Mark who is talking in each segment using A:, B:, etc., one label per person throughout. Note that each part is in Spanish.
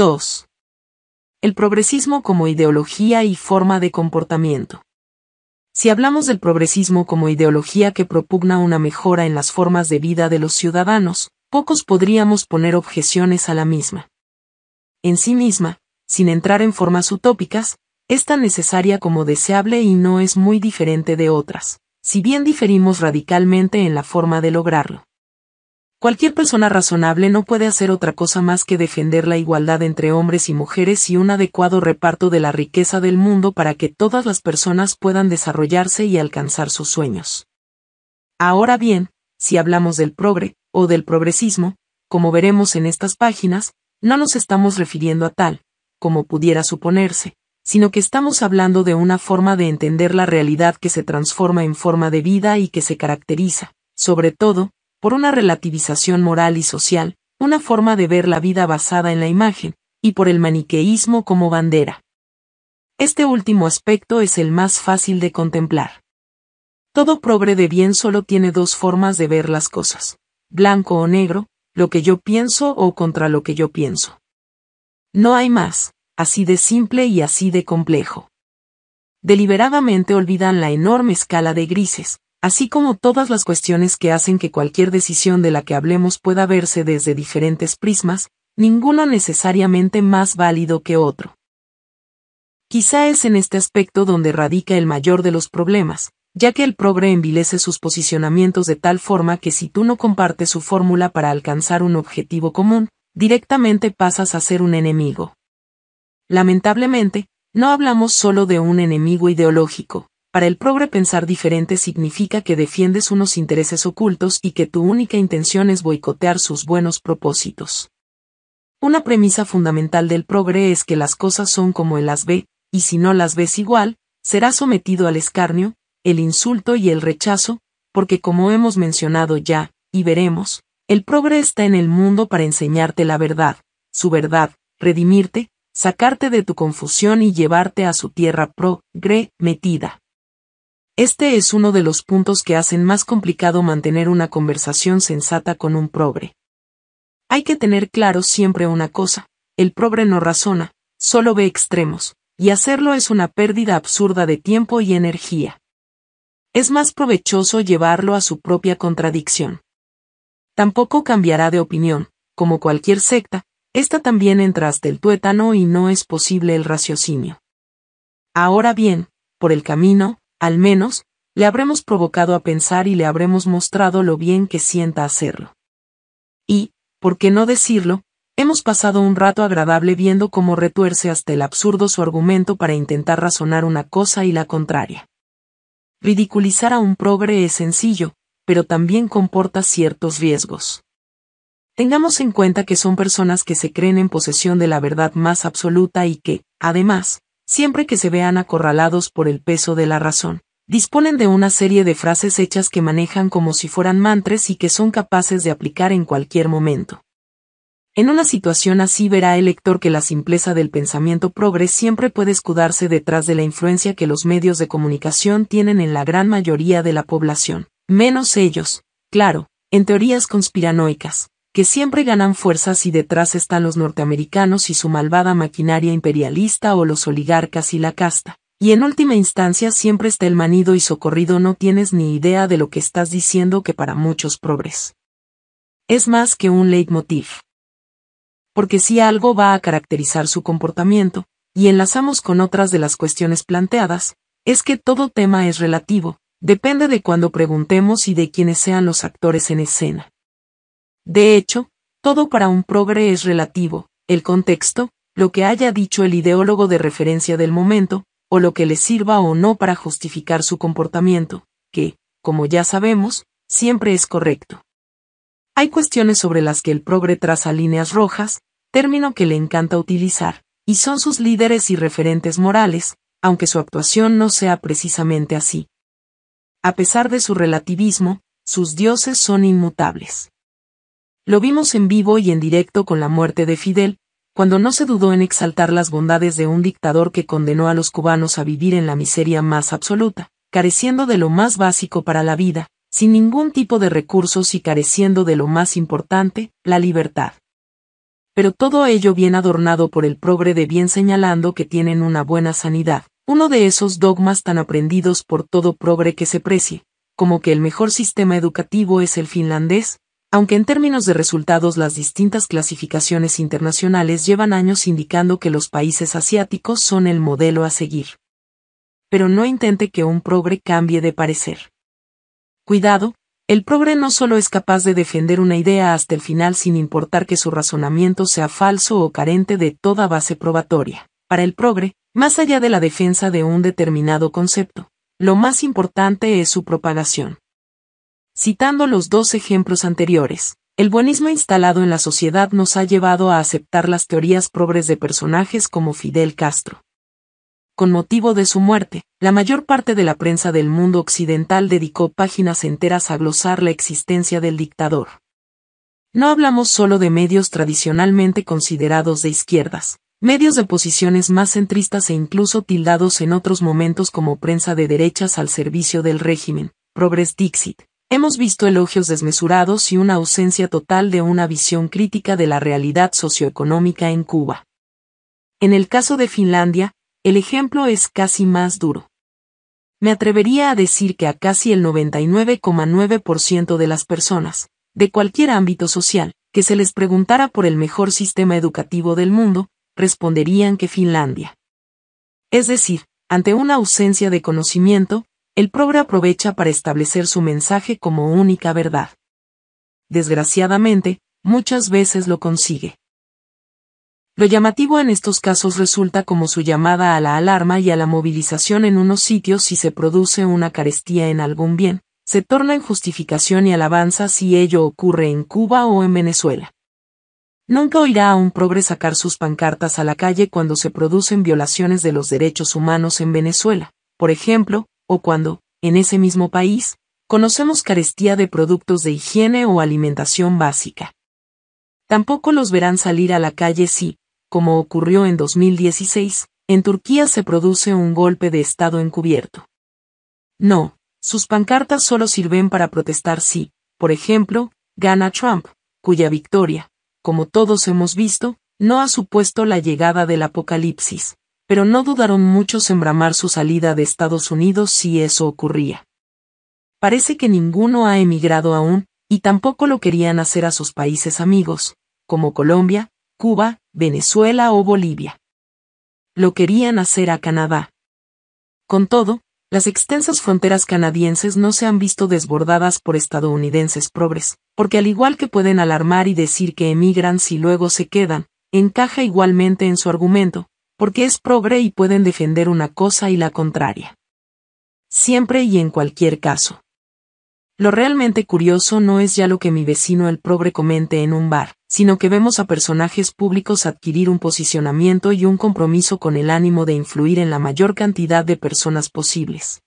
A: 2. El progresismo como ideología y forma de comportamiento. Si hablamos del progresismo como ideología que propugna una mejora en las formas de vida de los ciudadanos, pocos podríamos poner objeciones a la misma. En sí misma, sin entrar en formas utópicas, es tan necesaria como deseable y no es muy diferente de otras, si bien diferimos radicalmente en la forma de lograrlo. Cualquier persona razonable no puede hacer otra cosa más que defender la igualdad entre hombres y mujeres y un adecuado reparto de la riqueza del mundo para que todas las personas puedan desarrollarse y alcanzar sus sueños. Ahora bien, si hablamos del progre, o del progresismo, como veremos en estas páginas, no nos estamos refiriendo a tal, como pudiera suponerse, sino que estamos hablando de una forma de entender la realidad que se transforma en forma de vida y que se caracteriza, sobre todo, por una relativización moral y social, una forma de ver la vida basada en la imagen, y por el maniqueísmo como bandera. Este último aspecto es el más fácil de contemplar. Todo progre de bien solo tiene dos formas de ver las cosas, blanco o negro, lo que yo pienso o contra lo que yo pienso. No hay más así de simple y así de complejo. Deliberadamente olvidan la enorme escala de grises, así como todas las cuestiones que hacen que cualquier decisión de la que hablemos pueda verse desde diferentes prismas, ninguno necesariamente más válido que otro. Quizá es en este aspecto donde radica el mayor de los problemas, ya que el progre envilece sus posicionamientos de tal forma que si tú no compartes su fórmula para alcanzar un objetivo común, directamente pasas a ser un enemigo. Lamentablemente, no hablamos solo de un enemigo ideológico. Para el progre pensar diferente significa que defiendes unos intereses ocultos y que tu única intención es boicotear sus buenos propósitos. Una premisa fundamental del progre es que las cosas son como él las ve, y si no las ves igual, serás sometido al escarnio, el insulto y el rechazo, porque como hemos mencionado ya, y veremos, el progre está en el mundo para enseñarte la verdad, su verdad, redimirte, sacarte de tu confusión y llevarte a su tierra pro-gre metida. Este es uno de los puntos que hacen más complicado mantener una conversación sensata con un progre. Hay que tener claro siempre una cosa, el progre no razona, solo ve extremos, y hacerlo es una pérdida absurda de tiempo y energía. Es más provechoso llevarlo a su propia contradicción. Tampoco cambiará de opinión, como cualquier secta, esta también entra hasta el tuétano y no es posible el raciocinio. Ahora bien, por el camino, al menos, le habremos provocado a pensar y le habremos mostrado lo bien que sienta hacerlo. Y, por qué no decirlo, hemos pasado un rato agradable viendo cómo retuerce hasta el absurdo su argumento para intentar razonar una cosa y la contraria. Ridiculizar a un progre es sencillo, pero también comporta ciertos riesgos. Tengamos en cuenta que son personas que se creen en posesión de la verdad más absoluta y que, además, siempre que se vean acorralados por el peso de la razón, disponen de una serie de frases hechas que manejan como si fueran mantres y que son capaces de aplicar en cualquier momento. En una situación así verá el lector que la simpleza del pensamiento progre siempre puede escudarse detrás de la influencia que los medios de comunicación tienen en la gran mayoría de la población, menos ellos, claro, en teorías conspiranoicas, que siempre ganan fuerzas y detrás están los norteamericanos y su malvada maquinaria imperialista o los oligarcas y la casta. Y en última instancia siempre está el manido y socorrido no tienes ni idea de lo que estás diciendo que para muchos progres. Es más que un leitmotiv. Porque si algo va a caracterizar su comportamiento, y enlazamos con otras de las cuestiones planteadas, es que todo tema es relativo, depende de cuando preguntemos y de quiénes sean los actores en escena. De hecho, todo para un progre es relativo, el contexto, lo que haya dicho el ideólogo de referencia del momento, o lo que le sirva o no para justificar su comportamiento, que, como ya sabemos, siempre es correcto. Hay cuestiones sobre las que el progre traza líneas rojas, término que le encanta utilizar, y son sus líderes y referentes morales, aunque su actuación no sea precisamente así. A pesar de su relativismo, sus dioses son inmutables. Lo vimos en vivo y en directo con la muerte de Fidel, cuando no se dudó en exaltar las bondades de un dictador que condenó a los cubanos a vivir en la miseria más absoluta, careciendo de lo más básico para la vida, sin ningún tipo de recursos y careciendo de lo más importante, la libertad. Pero todo ello bien adornado por el progre de bien señalando que tienen una buena sanidad, uno de esos dogmas tan aprendidos por todo progre que se precie, como que el mejor sistema educativo es el finlandés, aunque en términos de resultados las distintas clasificaciones internacionales llevan años indicando que los países asiáticos son el modelo a seguir. Pero no intente que un progre cambie de parecer. Cuidado, el progre no solo es capaz de defender una idea hasta el final sin importar que su razonamiento sea falso o carente de toda base probatoria. Para el progre, más allá de la defensa de un determinado concepto, lo más importante es su propagación. Citando los dos ejemplos anteriores, el buenismo instalado en la sociedad nos ha llevado a aceptar las teorías progres de personajes como Fidel Castro. Con motivo de su muerte, la mayor parte de la prensa del mundo occidental dedicó páginas enteras a glosar la existencia del dictador. No hablamos solo de medios tradicionalmente considerados de izquierdas, medios de posiciones más centristas e incluso tildados en otros momentos como prensa de derechas al servicio del régimen, Progress Dixit, Hemos visto elogios desmesurados y una ausencia total de una visión crítica de la realidad socioeconómica en Cuba. En el caso de Finlandia, el ejemplo es casi más duro. Me atrevería a decir que a casi el 99,9% de las personas, de cualquier ámbito social, que se les preguntara por el mejor sistema educativo del mundo, responderían que Finlandia. Es decir, ante una ausencia de conocimiento, el progre aprovecha para establecer su mensaje como única verdad. Desgraciadamente, muchas veces lo consigue. Lo llamativo en estos casos resulta como su llamada a la alarma y a la movilización en unos sitios si se produce una carestía en algún bien, se torna en justificación y alabanza si ello ocurre en Cuba o en Venezuela. Nunca oirá a un progre sacar sus pancartas a la calle cuando se producen violaciones de los derechos humanos en Venezuela, por ejemplo, o cuando, en ese mismo país, conocemos carestía de productos de higiene o alimentación básica. Tampoco los verán salir a la calle si, como ocurrió en 2016, en Turquía se produce un golpe de Estado encubierto. No, sus pancartas solo sirven para protestar si, por ejemplo, gana Trump, cuya victoria, como todos hemos visto, no ha supuesto la llegada del apocalipsis pero no dudaron muchos en bramar su salida de Estados Unidos si eso ocurría. Parece que ninguno ha emigrado aún, y tampoco lo querían hacer a sus países amigos, como Colombia, Cuba, Venezuela o Bolivia. Lo querían hacer a Canadá. Con todo, las extensas fronteras canadienses no se han visto desbordadas por estadounidenses progres, porque al igual que pueden alarmar y decir que emigran si luego se quedan, encaja igualmente en su argumento, porque es progre y pueden defender una cosa y la contraria. Siempre y en cualquier caso. Lo realmente curioso no es ya lo que mi vecino el progre comente en un bar, sino que vemos a personajes públicos adquirir un posicionamiento y un compromiso con el ánimo de influir en la mayor cantidad de personas posibles.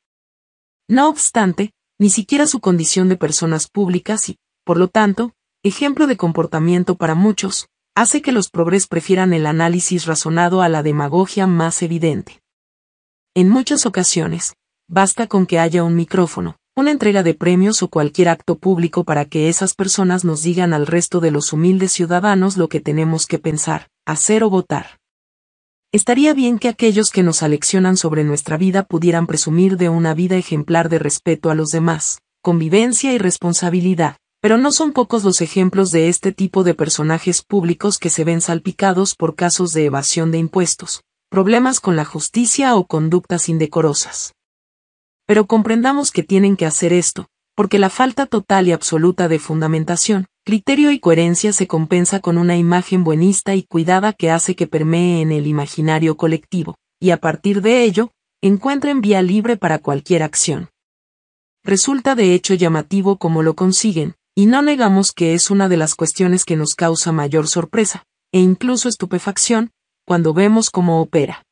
A: No obstante, ni siquiera su condición de personas públicas y, por lo tanto, ejemplo de comportamiento para muchos, hace que los progres prefieran el análisis razonado a la demagogia más evidente. En muchas ocasiones, basta con que haya un micrófono, una entrega de premios o cualquier acto público para que esas personas nos digan al resto de los humildes ciudadanos lo que tenemos que pensar, hacer o votar. Estaría bien que aquellos que nos aleccionan sobre nuestra vida pudieran presumir de una vida ejemplar de respeto a los demás, convivencia y responsabilidad. Pero no son pocos los ejemplos de este tipo de personajes públicos que se ven salpicados por casos de evasión de impuestos, problemas con la justicia o conductas indecorosas. Pero comprendamos que tienen que hacer esto, porque la falta total y absoluta de fundamentación, criterio y coherencia se compensa con una imagen buenista y cuidada que hace que permee en el imaginario colectivo, y a partir de ello, encuentren vía libre para cualquier acción. Resulta de hecho llamativo cómo lo consiguen, y no negamos que es una de las cuestiones que nos causa mayor sorpresa, e incluso estupefacción, cuando vemos cómo opera.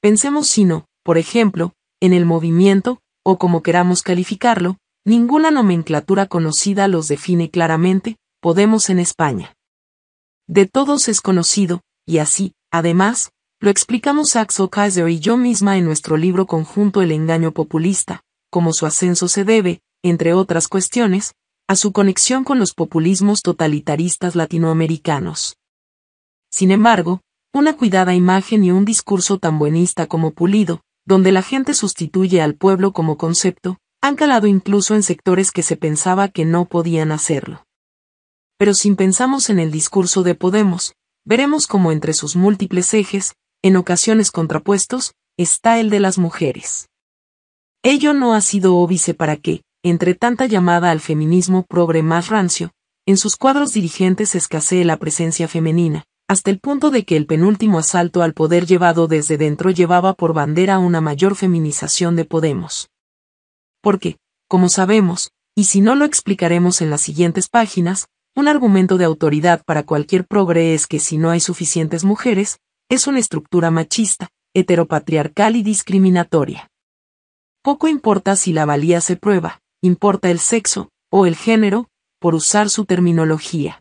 A: Pensemos si no, por ejemplo, en el movimiento, o como queramos calificarlo, ninguna nomenclatura conocida los define claramente, Podemos en España. De todos es conocido, y así, además, lo explicamos Axel Kaiser y yo misma en nuestro libro conjunto El engaño populista, como su ascenso se debe, entre otras cuestiones, a su conexión con los populismos totalitaristas latinoamericanos. sin embargo, una cuidada imagen y un discurso tan buenista como pulido, donde la gente sustituye al pueblo como concepto, han calado incluso en sectores que se pensaba que no podían hacerlo. Pero si pensamos en el discurso de Podemos, veremos como entre sus múltiples ejes, en ocasiones contrapuestos, está el de las mujeres. Ello no ha sido óbice para que, entre tanta llamada al feminismo progre más rancio, en sus cuadros dirigentes escasee la presencia femenina, hasta el punto de que el penúltimo asalto al poder llevado desde dentro llevaba por bandera una mayor feminización de Podemos. Porque, como sabemos, y si no lo explicaremos en las siguientes páginas, un argumento de autoridad para cualquier progre es que si no hay suficientes mujeres, es una estructura machista, heteropatriarcal y discriminatoria. Poco importa si la valía se prueba, importa el sexo, o el género, por usar su terminología.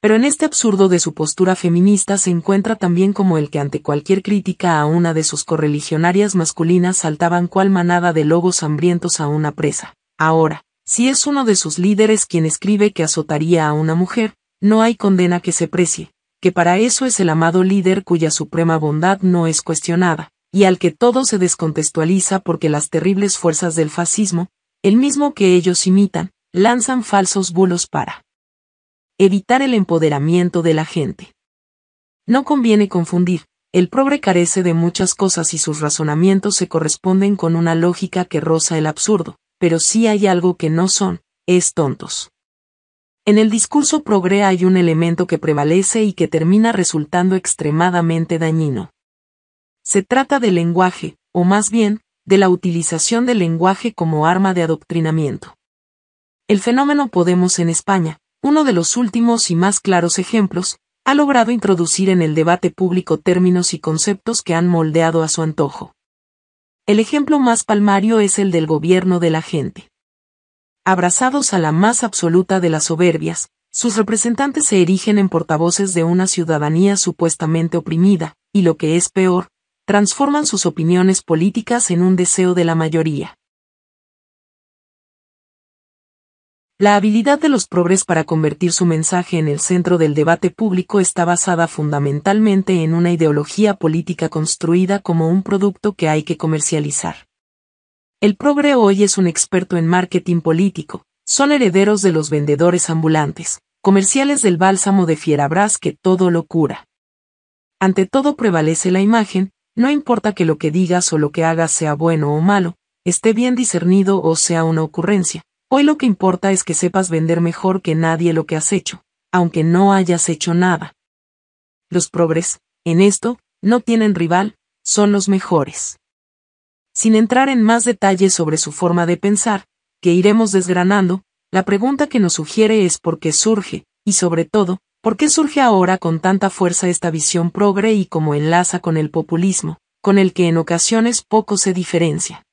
A: Pero en este absurdo de su postura feminista se encuentra también como el que ante cualquier crítica a una de sus correligionarias masculinas saltaban cual manada de lobos hambrientos a una presa. Ahora, si es uno de sus líderes quien escribe que azotaría a una mujer, no hay condena que se precie, que para eso es el amado líder cuya suprema bondad no es cuestionada, y al que todo se descontextualiza porque las terribles fuerzas del fascismo, el mismo que ellos imitan, lanzan falsos bulos para evitar el empoderamiento de la gente. No conviene confundir, el progre carece de muchas cosas y sus razonamientos se corresponden con una lógica que roza el absurdo, pero si hay algo que no son, es tontos. En el discurso progre hay un elemento que prevalece y que termina resultando extremadamente dañino. Se trata del lenguaje, o más bien, de la utilización del lenguaje como arma de adoctrinamiento. El fenómeno Podemos en España, uno de los últimos y más claros ejemplos, ha logrado introducir en el debate público términos y conceptos que han moldeado a su antojo. El ejemplo más palmario es el del gobierno de la gente. Abrazados a la más absoluta de las soberbias, sus representantes se erigen en portavoces de una ciudadanía supuestamente oprimida, y lo que es peor, transforman sus opiniones políticas en un deseo de la mayoría. La habilidad de los progres para convertir su mensaje en el centro del debate público está basada fundamentalmente en una ideología política construida como un producto que hay que comercializar. El progre hoy es un experto en marketing político, son herederos de los vendedores ambulantes, comerciales del bálsamo de Fierabras que todo lo cura. Ante todo prevalece la imagen, no importa que lo que digas o lo que hagas sea bueno o malo, esté bien discernido o sea una ocurrencia, Hoy lo que importa es que sepas vender mejor que nadie lo que has hecho, aunque no hayas hecho nada. Los progres, en esto, no tienen rival, son los mejores. Sin entrar en más detalles sobre su forma de pensar, que iremos desgranando, la pregunta que nos sugiere es por qué surge, y sobre todo, por qué surge ahora con tanta fuerza esta visión progre y cómo enlaza con el populismo, con el que en ocasiones poco se diferencia.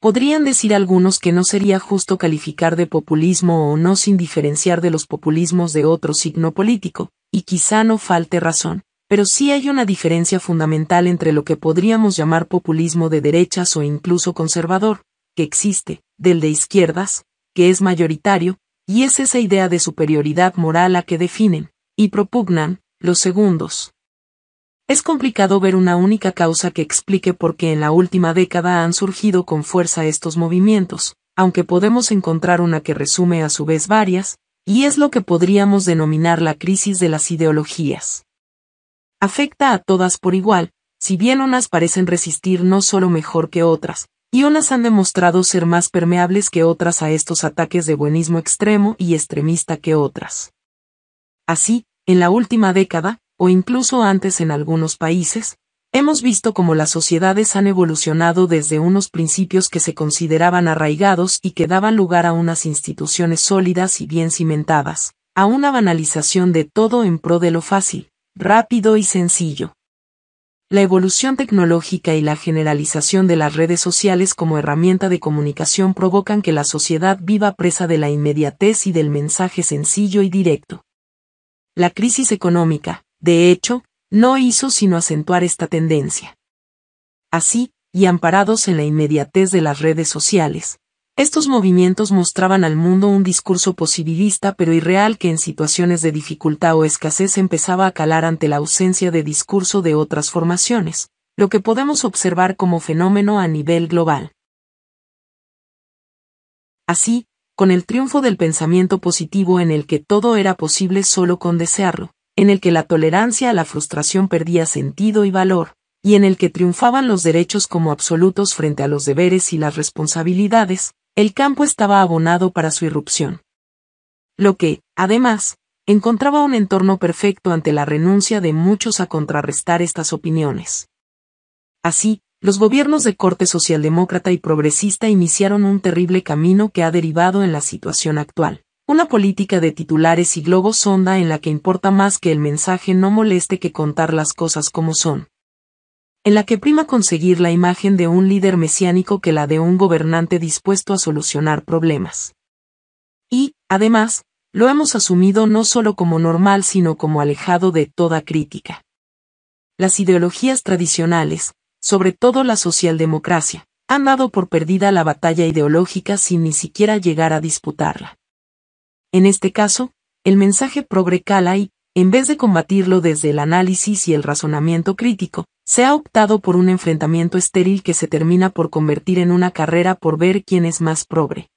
A: Podrían decir algunos que no sería justo calificar de populismo o no sin diferenciar de los populismos de otro signo político, y quizá no falte razón, pero sí hay una diferencia fundamental entre lo que podríamos llamar populismo de derechas o incluso conservador, que existe, del de izquierdas, que es mayoritario, y es esa idea de superioridad moral a que definen, y propugnan, los segundos. Es complicado ver una única causa que explique por qué en la última década han surgido con fuerza estos movimientos, aunque podemos encontrar una que resume a su vez varias, y es lo que podríamos denominar la crisis de las ideologías. Afecta a todas por igual, si bien unas parecen resistir no solo mejor que otras, y unas han demostrado ser más permeables que otras a estos ataques de buenismo extremo y extremista que otras. Así, en la última década, o incluso antes en algunos países, hemos visto cómo las sociedades han evolucionado desde unos principios que se consideraban arraigados y que daban lugar a unas instituciones sólidas y bien cimentadas, a una banalización de todo en pro de lo fácil, rápido y sencillo. La evolución tecnológica y la generalización de las redes sociales como herramienta de comunicación provocan que la sociedad viva presa de la inmediatez y del mensaje sencillo y directo. La crisis económica, de hecho, no hizo sino acentuar esta tendencia. Así, y amparados en la inmediatez de las redes sociales, Estos movimientos mostraban al mundo un discurso posibilista pero irreal que en situaciones de dificultad o escasez empezaba a calar ante la ausencia de discurso de otras formaciones, lo que podemos observar como fenómeno a nivel global. Así, con el triunfo del pensamiento positivo en el que todo era posible solo con desearlo, en el que la tolerancia a la frustración perdía sentido y valor, y en el que triunfaban los derechos como absolutos frente a los deberes y las responsabilidades, el campo estaba abonado para su irrupción. Lo que, además, encontraba un entorno perfecto ante la renuncia de muchos a contrarrestar estas opiniones. Así, los gobiernos de corte socialdemócrata y progresista iniciaron un terrible camino que ha derivado en la situación actual. Una política de titulares y globos sonda en la que importa más que el mensaje no moleste que contar las cosas como son en la que prima conseguir la imagen de un líder mesiánico que la de un gobernante dispuesto a solucionar problemas. Y, además, lo hemos asumido no solo como normal sino como alejado de toda crítica. Las ideologías tradicionales, sobre todo la socialdemocracia, han dado por perdida la batalla ideológica sin ni siquiera llegar a disputarla. En este caso, el mensaje progre cala y, en vez de combatirlo desde el análisis y el razonamiento crítico, se ha optado por un enfrentamiento estéril que se termina por convertir en una carrera por ver quién es más progre.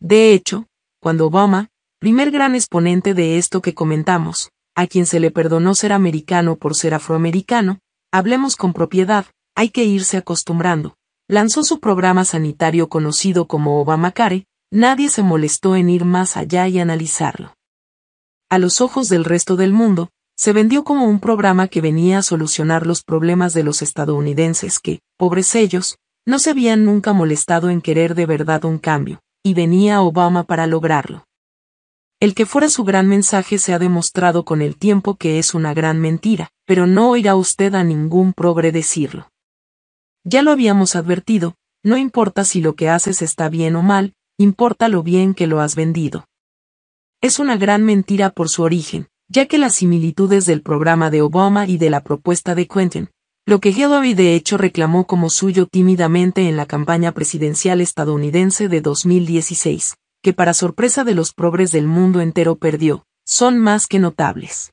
A: De hecho, cuando Obama, primer gran exponente de esto que comentamos, a quien se le perdonó ser americano por ser afroamericano, hablemos con propiedad, hay que irse acostumbrando, lanzó su programa sanitario conocido como Obamacare, nadie se molestó en ir más allá y analizarlo. A los ojos del resto del mundo, se vendió como un programa que venía a solucionar los problemas de los estadounidenses que, pobres ellos, no se habían nunca molestado en querer de verdad un cambio, y venía Obama para lograrlo. El que fuera su gran mensaje se ha demostrado con el tiempo que es una gran mentira, pero no oirá usted a ningún progre decirlo. Ya lo habíamos advertido, no importa si lo que haces está bien o mal, importa lo bien que lo has vendido. Es una gran mentira por su origen, ya que las similitudes del programa de Obama y de la propuesta de Quentin, lo que Hillary de hecho reclamó como suyo tímidamente en la campaña presidencial estadounidense de 2016, que para sorpresa de los progres del mundo entero perdió, son más que notables.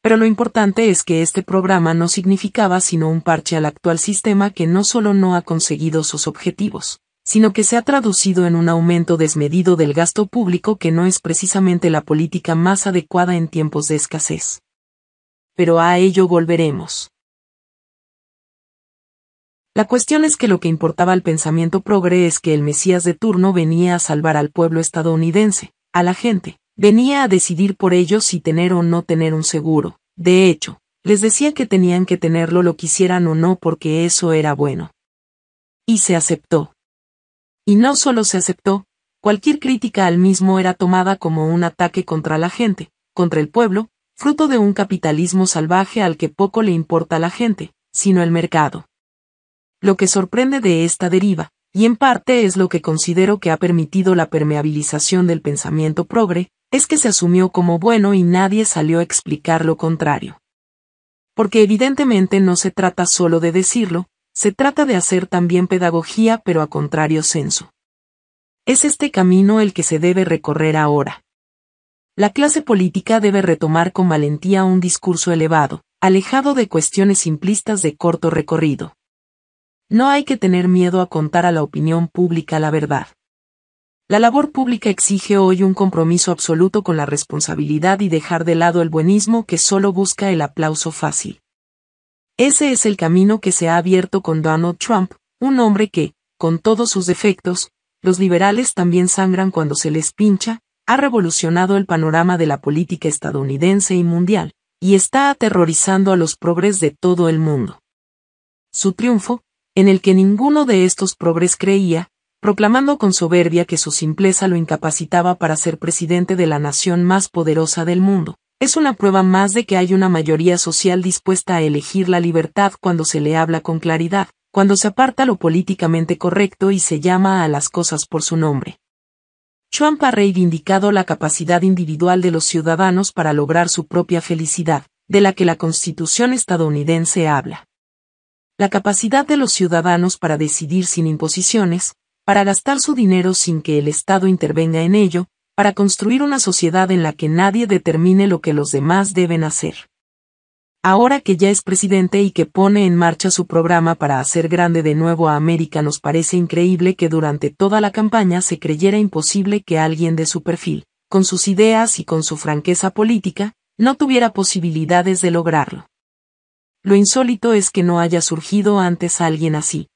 A: Pero lo importante es que este programa no significaba sino un parche al actual sistema que no solo no ha conseguido sus objetivos, sino que se ha traducido en un aumento desmedido del gasto público que no es precisamente la política más adecuada en tiempos de escasez. Pero a ello volveremos. La cuestión es que lo que importaba al pensamiento progre es que el Mesías de turno venía a salvar al pueblo estadounidense, a la gente, venía a decidir por ellos si tener o no tener un seguro. De hecho, les decía que tenían que tenerlo lo quisieran o no porque eso era bueno. Y se aceptó. Y no solo se aceptó, cualquier crítica al mismo era tomada como un ataque contra la gente, contra el pueblo, fruto de un capitalismo salvaje al que poco le importa la gente, sino el mercado. Lo que sorprende de esta deriva, y en parte es lo que considero que ha permitido la permeabilización del pensamiento progre, es que se asumió como bueno y nadie salió a explicar lo contrario. Porque evidentemente no se trata solo de decirlo, se trata de hacer también pedagogía pero a contrario senso. Es este camino el que se debe recorrer ahora. La clase política debe retomar con valentía un discurso elevado, alejado de cuestiones simplistas de corto recorrido. No hay que tener miedo a contar a la opinión pública la verdad. La labor pública exige hoy un compromiso absoluto con la responsabilidad y dejar de lado el buenismo que solo busca el aplauso fácil. Ese es el camino que se ha abierto con Donald Trump, un hombre que, con todos sus defectos, los liberales también sangran cuando se les pincha, ha revolucionado el panorama de la política estadounidense y mundial, y está aterrorizando a los progres de todo el mundo. Su triunfo, en el que ninguno de estos progres creía, proclamando con soberbia que su simpleza lo incapacitaba para ser presidente de la nación más poderosa del mundo, es una prueba más de que hay una mayoría social dispuesta a elegir la libertad cuando se le habla con claridad, cuando se aparta lo políticamente correcto y se llama a las cosas por su nombre. Trump ha reivindicado la capacidad individual de los ciudadanos para lograr su propia felicidad, de la que la Constitución estadounidense habla. La capacidad de los ciudadanos para decidir sin imposiciones, para gastar su dinero sin que el Estado intervenga en ello, para construir una sociedad en la que nadie determine lo que los demás deben hacer. Ahora que ya es presidente y que pone en marcha su programa para hacer grande de nuevo a América, nos parece increíble que durante toda la campaña se creyera imposible que alguien de su perfil, con sus ideas y con su franqueza política, no tuviera posibilidades de lograrlo. Lo insólito es que no haya surgido antes alguien así,